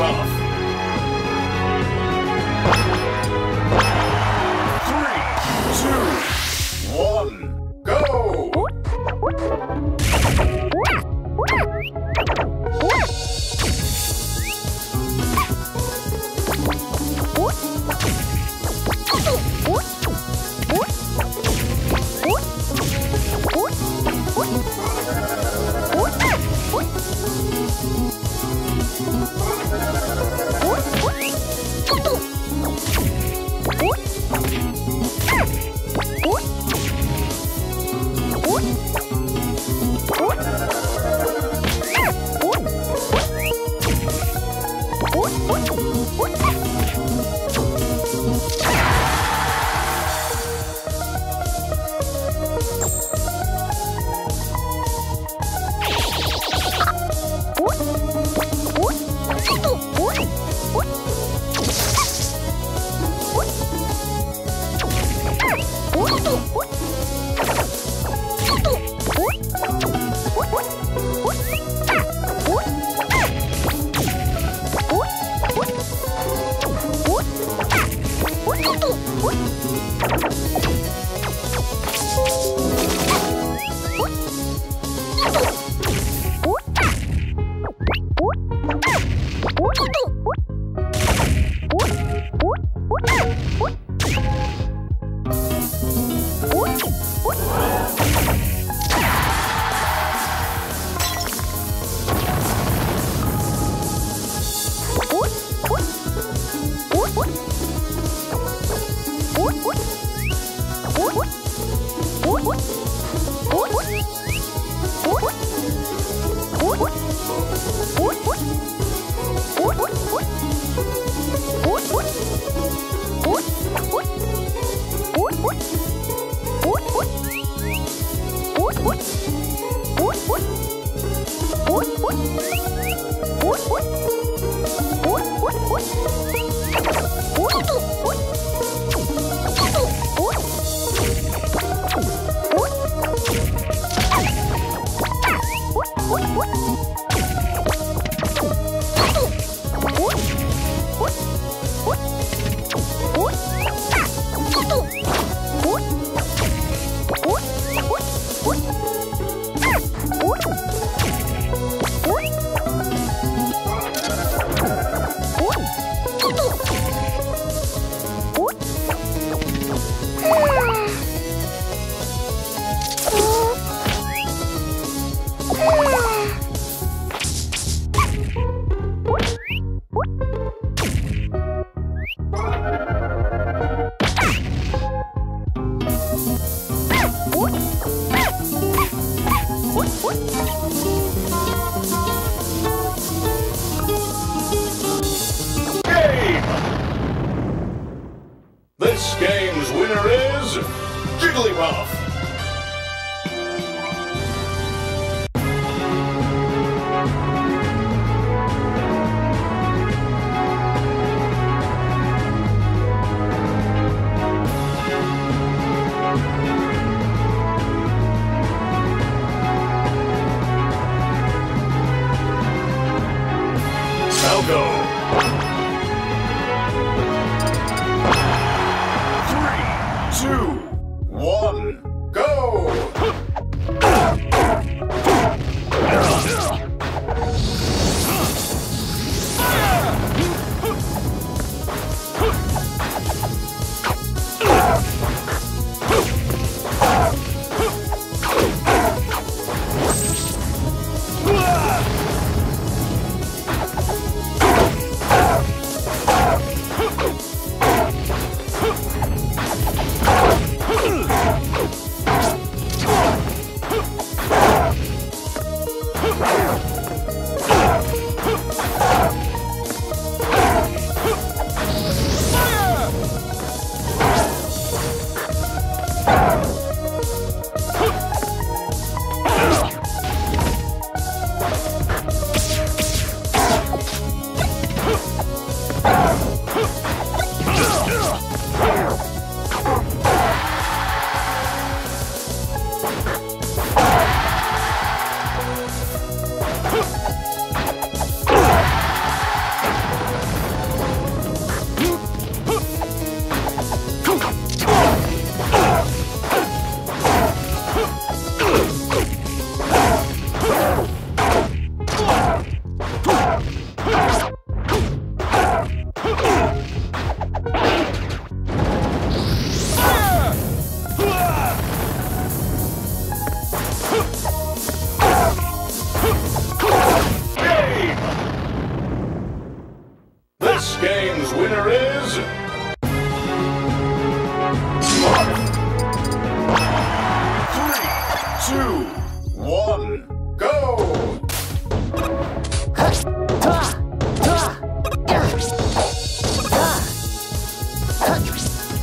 Jigglypuff. Three, two, one, go! What? This game's winner is Jigglypuff. Falco.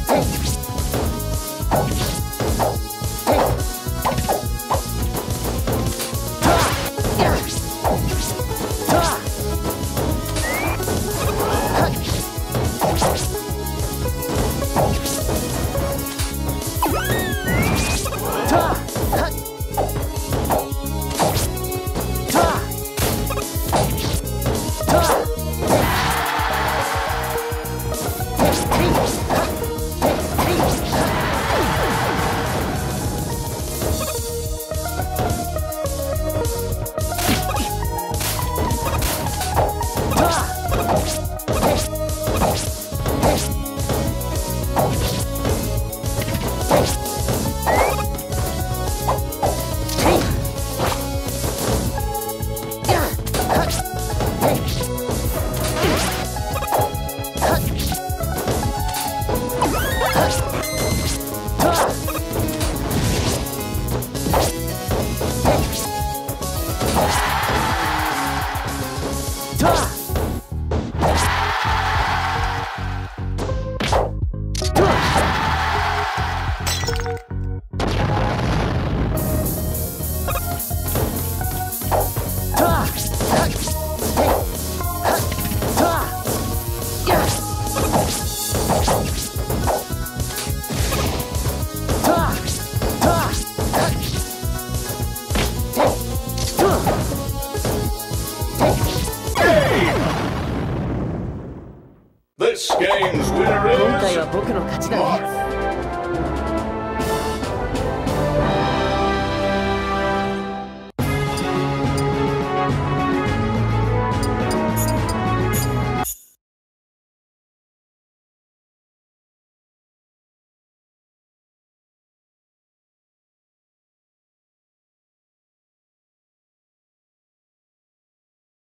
Oh! 僕の勝ちだね